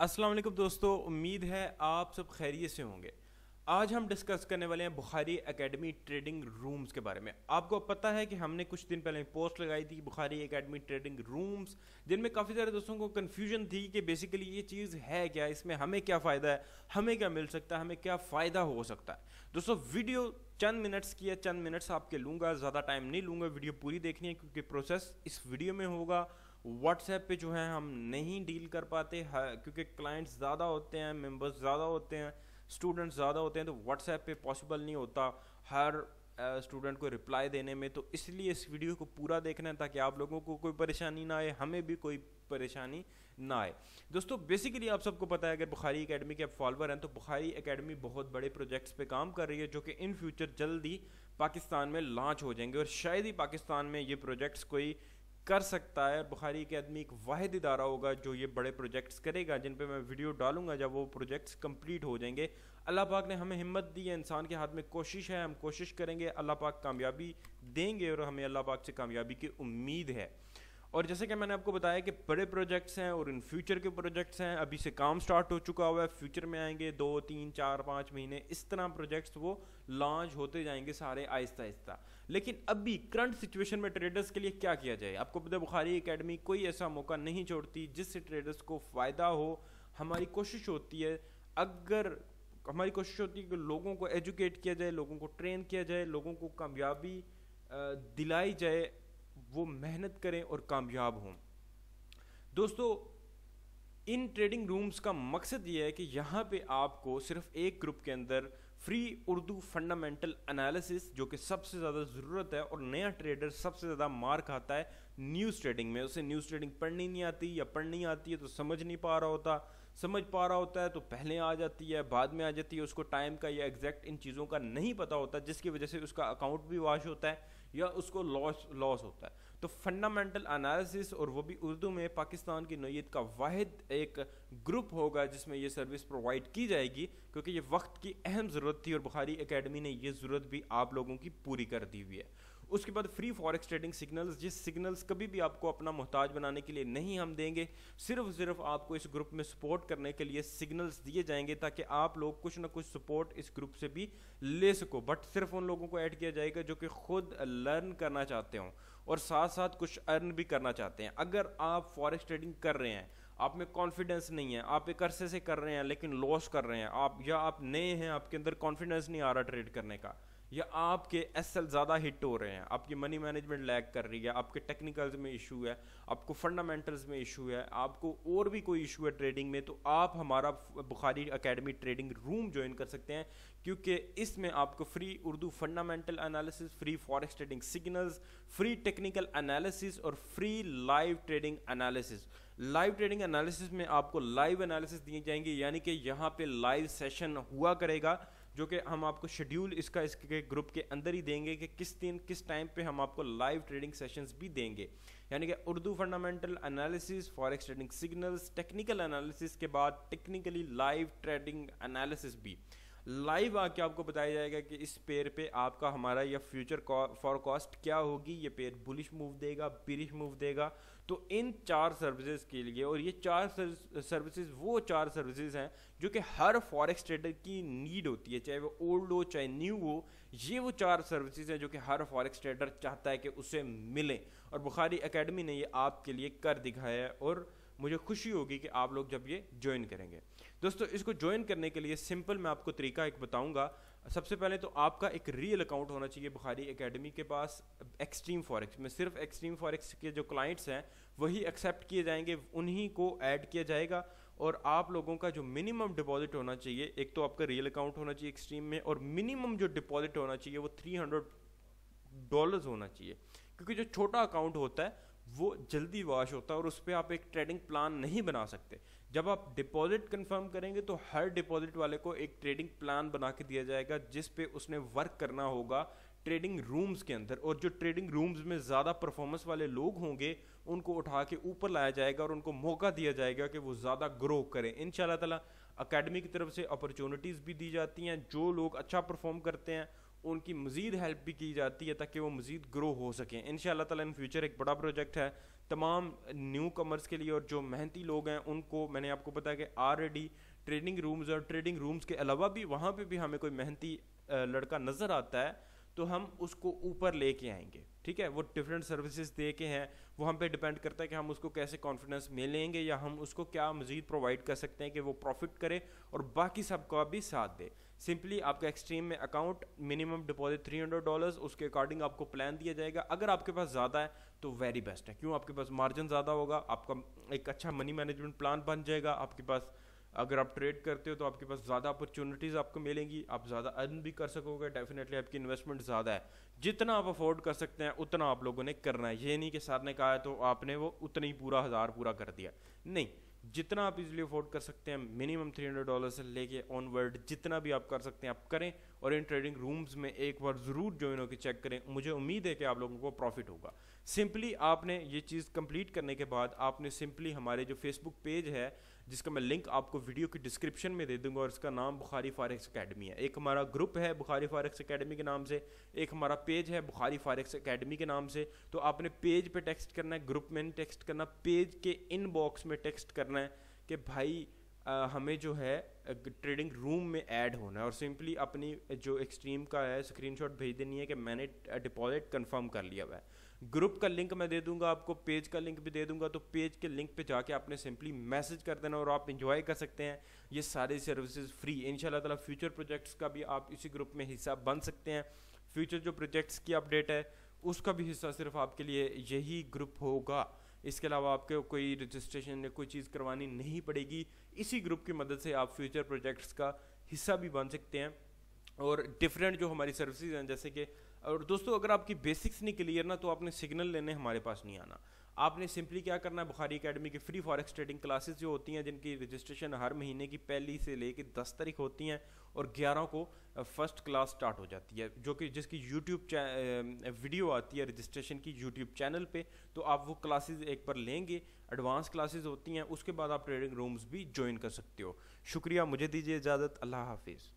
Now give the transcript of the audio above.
अस्सलाम वालेकुम दोस्तों, उम्मीद है आप सब खैरियत से होंगे। आज हम डिस्कस करने वाले हैं बुखारी एकेडमी ट्रेडिंग रूम्स के बारे में। आपको पता है कि हमने कुछ दिन पहले पोस्ट लगाई थी बुखारी एकेडमी ट्रेडिंग रूम्स जिनमें काफ़ी सारे दोस्तों को कन्फ्यूज़न थी कि बेसिकली ये चीज़ है क्या, इसमें हमें क्या फ़ायदा है, हमें क्या मिल सकता है, हमें क्या फ़ायदा हो सकता है। दोस्तों वीडियो चंद मिनट्स की है, चंद मिनट्स आपके लूँगा, ज़्यादा टाइम नहीं लूँगा वीडियो पूरी देखनी है, क्योंकि प्रोसेस इस वीडियो में होगा। व्हाट्सएप पे जो है हम नहीं डील कर पाते क्योंकि क्लाइंट्स ज़्यादा होते हैं मेंबर्स ज़्यादा होते हैं स्टूडेंट्स ज़्यादा होते हैं तो व्हाट्सएप पे पॉसिबल नहीं होता हर स्टूडेंट को रिप्लाई देने में। तो इसलिए इस वीडियो को पूरा देखना है ताकि आप लोगों को कोई परेशानी ना आए, हमें भी कोई परेशानी ना आए। दोस्तों बेसिकली आप सबको पता है, अगर बुखारी एकेडमी के आप फॉलोअर हैं तो बुखारी एकेडमी बहुत बड़े प्रोजेक्ट्स पे काम कर रही है, जो कि इन फ्यूचर जल्दी पाकिस्तान में लॉन्च हो जाएँगे। और शायद ही पाकिस्तान में ये प्रोजेक्ट्स कोई कर सकता है। बुखारी अकेदमी एक वाद इदारा होगा जो ये बड़े प्रोजेक्ट्स करेगा, जिन पे मैं वीडियो डालूँगा, जब वो प्रोजेक्ट्स कंप्लीट हो जाएँगे। अल्लाह पाक ने हमें हिम्मत दी है, इंसान के हाथ में कोशिश है, हम कोशिश करेंगे, अल्लाह पाक कामयाबी देंगे और हमें अल्लाह पाक से कामयाबी की उम्मीद है। और जैसे कि मैंने आपको बताया कि बड़े प्रोजेक्ट्स हैं और इन फ्यूचर के प्रोजेक्ट्स हैं, अभी से काम स्टार्ट हो चुका हुआ है फ्यूचर में आएँगे दो, तीन, चार, पाँच महीने, इस तरह प्रोजेक्ट्स वो लॉन्च होते जाएँगे सारे आहिस्ता आहिस्ता। लेकिन अभी करंट सिचुएशन में ट्रेडर्स के लिए क्या किया जाए? आपको पता बुखारी अकेडमी कोई ऐसा मौका नहीं छोड़ती जिससे ट्रेडर्स को फ़ायदा हो। हमारी कोशिश होती है, अगर हमारी कोशिश होती है कि लोगों को एजुकेट किया जाए, लोगों को ट्रेन किया जाए, लोगों को कामयाबी दिलाई जाए वो मेहनत करें और कामयाब हों। दोस्तों, इन ट्रेडिंग रूम्स का मकसद ये है कि यहाँ पे आपको सिर्फ़ एक ग्रुप के अंदर फ्री उर्दू फंडामेंटल एनालिसिस जो कि सबसे ज़्यादा ज़रूरत है और नया ट्रेडर सबसे ज़्यादा मार खाता है न्यूज़ ट्रेडिंग में। उसे न्यूज़ ट्रेडिंग पढ़नी नहीं आती या पढ़नी आती है तो समझ नहीं पा रहा होता। समझ पा रहा होता है तो पहले आ जाती है, बाद में आ जाती है, उसको टाइम का या एग्जैक्ट इन चीज़ों का नहीं पता होता, जिसकी वजह से उसका अकाउंट भी वाश होता है या उसको लॉस लॉस होता है। तो फंडामेंटल एनालिसिस और वो भी उर्दू में, पाकिस्तान की नोयत का वाहिद एक ग्रुप होगा, जिसमें ये सर्विस प्रोवाइड की जाएगी, क्योंकि ये वक्त की अहम ज़रूरत थी और बुखारी एकेडमी ने ये ज़रूरत भी आप लोगों की पूरी कर दी हुई है। उसके बाद फ्री फॉरेक्स ट्रेडिंग सिग्नल्स जिस सिग्नल्स कभी भी आपको अपना मोहताज बनाने के लिए नहीं हम देंगे, सिर्फ़ सिर्फ़ आपको इस ग्रुप में सपोर्ट करने के लिए सिग्नल्स दिए जाएँगे ताकि आप लोग कुछ ना कुछ सपोर्ट इस ग्रुप से भी ले सको। बट सिर्फ़ उन लोगों को ऐड किया जाएगा जो कि खुद लर्न करना चाहते हों और साथ साथ कुछ अर्न भी करना चाहते हैं। अगर आप फॉरेक्स ट्रेडिंग कर रहे हैं, आप में कॉन्फिडेंस नहीं है, आप एक अरसे से कर रहे हैं, लेकिन लॉस कर रहे हैं, आप या आप नए हैं, आपके अंदर कॉन्फिडेंस नहीं आ रहा ट्रेड करने का। या आपके एस एल ज़्यादा हिट हो रहे हैं, आपकी मनी मैनेजमेंट लैग कर रही है, आपके टेक्निकल्स में इशू है, आपको फंडामेंटल्स में इशू है, आपको और भी कोई इशू है ट्रेडिंग में तो आप हमारा Bukhari academy trading room join कर सकते हैं, क्योंकि इसमें आपको free Urdu fundamental analysis free forex trading signals free technical analysis और free live trading analysis live trading analysis में आपको लाइव एनालिसिस दिए जाएँगे, यानी कि यहाँ पे लाइव सेशन हुआ करेगा। जो कि हम आपको शेड्यूल इसका इसके ग्रुप के अंदर ही देंगे कि किस दिन, किस टाइम पे हम आपको लाइव ट्रेडिंग सेशंस भी देंगे। यानी कि Urdu fundamental analysis forex trading signals technical analysis के बाद टेक्निकली लाइव ट्रेडिंग एनालिसिस भी। लाइव आके आपको बताया जाएगा कि इस पेयर पे आपका, हमारा या फ्यूचर फॉरकास्ट क्या होगी? ये पेयर बुलिश मूव देगा बिरिश मूव देगा। तो इन चार सर्विसेज़ के लिए, और ये चार सर्विसेज़ वो चार सर्विसेज़ हैं जो कि हर फॉरेक्स ट्रेडर की नीड होती है, चाहे वो ओल्ड हो, चाहे न्यू हो, ये वो चार सर्विसेज़ हैं जो कि हर फॉरेक्स ट्रेडर चाहता है कि उसे मिले। और बुखारी एकेडमी ने ये आपके लिए कर दिखाया है, और मुझे खुशी होगी कि आप लोग जब ये ज्वाइन करेंगे। दोस्तों, इसको ज्वाइन करने के लिए सिंपल मैं आपको तरीका एक बताऊँगा। सबसे पहले तो आपका एक रियल अकाउंट होना चाहिए बुखारी एकेडमी के पास एक्सट्रीम फॉरेक्स में। सिर्फ़ एक्सट्रीम फॉरेक्स के जो क्लाइंट्स हैं, वही एक्सेप्ट किए जाएँगे, उन्हीं को ऐड किया जाएगा और आप लोगों का जो मिनिमम डिपॉजिट होना चाहिए, एक तो आपका रियल अकाउंट होना चाहिए एक्सट्रीम में और मिनिमम जो डिपॉजिट होना चाहिए, वो थ्री हंड्रेड डॉलर्स होना चाहिए। क्योंकि जो छोटा अकाउंट होता है, वो जल्दी वॉश होता है और उस पर आप एक ट्रेडिंग प्लान नहीं बना सकते। जब आप डिपॉजिट कंफर्म करेंगे तो हर डिपॉजिट वाले को एक ट्रेडिंग प्लान बना के दिया जाएगा, जिस पे उसने वर्क करना होगा ट्रेडिंग रूम्स के अंदर। और जो ट्रेडिंग रूम्स में ज़्यादा परफॉर्मेंस वाले लोग होंगे, उनको उठा के ऊपर लाया जाएगा और उनको मौका दिया जाएगा कि वो ज़्यादा ग्रो करें। इन ताला अकेडमी की तरफ़ से अपॉर्चुनिटीज़ भी दी जाती हैं। जो लोग अच्छा परफॉर्म करते हैं उनकी मज़ीद हेल्प भी की जाती है ताकि वो मज़ीद ग्रो हो सकें। इन ताला इन फ्यूचर एक बड़ा प्रोजेक्ट है। तमाम न्यू कमर्स के लिए और जो मेहनती लोग हैं, उनको मैंने आपको बताया कि ऑलरेडी ट्रेडिंग रूम्स और ट्रेडिंग रूम्स के अलावा भी वहाँ पर भी हमें कोई मेहनती लड़का नज़र आता है। तो हम उसको ऊपर लेके आएँगे, ठीक है? वो डिफरेंट सर्विसेज़ दे के हैं, वो हम पे डिपेंड करता है कि हम उसको कैसे कॉन्फिडेंस में लेंगे या हम उसको क्या मजीद प्रोवाइड कर सकते हैं कि वो प्रॉफिट करे और बाकी सबका भी साथ दे। सिंपली आपका एक्सट्रीम में account minimum deposit three hundred dollars उसके अकॉर्डिंग आपको प्लान दिया जाएगा। अगर आपके पास ज़्यादा है तो वेरी बेस्ट है। क्यों? आपके पास मार्जिन ज़्यादा होगा, आपका एक अच्छा मनी मैनेजमेंट प्लान बन जाएगा, आपके पास अगर आप ट्रेड करते हो तो आपके पास ज़्यादा अपॉर्चुनिटीज़ आपको मिलेंगी, आप ज़्यादा अर्न भी कर सकोगे डेफिनेटली आपकी इन्वेस्टमेंट ज़्यादा है। जितना आप अफोर्ड कर सकते हैं, उतना आप लोगों ने करना है। ये नहीं कि सर ने कहा है तो आपने वो उतना ही पूरा हज़ार पूरा कर दिया। नहीं, जितना आप इजीली अफोर्ड कर सकते हैं मिनिमम थ्री हंड्रेड डॉलर से लेके वर्ल्ड जितना भी आप कर सकते हैं, आप करें। और इन ट्रेडिंग रूम्स में एक बार ज़रूर ज्वाइन होकर चेक करें। मुझे उम्मीद है कि आप लोगों को प्रॉफिट होगा। सिंपली आपने ये चीज़ कंप्लीट करने के बाद आपने सिंपली हमारे जो फेसबुक पेज है, जिसका मैं लिंक आपको वीडियो की डिस्क्रिप्शन में दे दूँगा और इसका नाम बुखारी फारिक्स अकेडमी है। एक हमारा ग्रुप है बुखारी फारिक्स अकेडमी के नाम से, एक हमारा पेज है बुखारी फारिक्स अकेडमी के नाम से। तो आपने पेज पे टेक्स्ट करना है ग्रुप में टेक्स्ट करना पेज के इनबॉक्स में टेक्स्ट करना है कि भाई हमें जो है ट्रेडिंग रूम में ऐड होना है और सिंपली अपनी जो एक्सट्रीम का है स्क्रीनशॉट भेज देनी है कि मैंने डिपॉजिट कंफर्म कर लिया हुआ है। ग्रुप का लिंक मैं दे दूँगा आपको पेज का लिंक भी दे दूँगा तो पेज के लिंक पे जाके आपने सिंपली मैसेज कर देना और आप इंजॉय कर सकते हैं। ये सारे सर्विसेज़ फ्री इन ताला फ्यूचर प्रोजेक्ट्स का भी आप इसी ग्रुप में हिस्सा बन सकते हैं। फ्यूचर जो प्रोजेक्ट्स की अपडेट है, उसका भी हिस्सा सिर्फ़ आपके लिए यही ग्रुप होगा। इसके अलावा आपके कोई रजिस्ट्रेशन या कोई चीज़ करवानी नहीं पड़ेगी, इसी ग्रुप की मदद से आप फ्यूचर प्रोजेक्ट्स का हिस्सा भी बन सकते हैं। और डिफरेंट जो हमारी सर्विसेज़ हैं, जैसे कि, और दोस्तों, अगर आपकी बेसिक्स नहीं क्लियर ना तो आपने सिग्नल लेने हमारे पास नहीं आना। आपने सिंपली क्या करना है, बुखारी एकेडमी की फ्री फॉरेक्स ट्रेडिंग क्लासेस जो होती हैं, जिनकी रजिस्ट्रेशन हर महीने की पहली से लेकर दस तारीख होती हैं, और ग्यारह को फ़र्स्ट क्लास स्टार्ट हो जाती है, जो कि, जिसकी यूट्यूब वीडियो आती है रजिस्ट्रेशन की यूट्यूब चैनल पे तो आप वो क्लासेस एक बार लेंगे एडवांस क्लासेस होती हैं, उसके बाद आप ट्रेडिंग रूम्स भी ज्वाइन कर सकते हो। शुक्रिया, मुझे दीजिए इजाज़त, अल्लाह हाफिज़।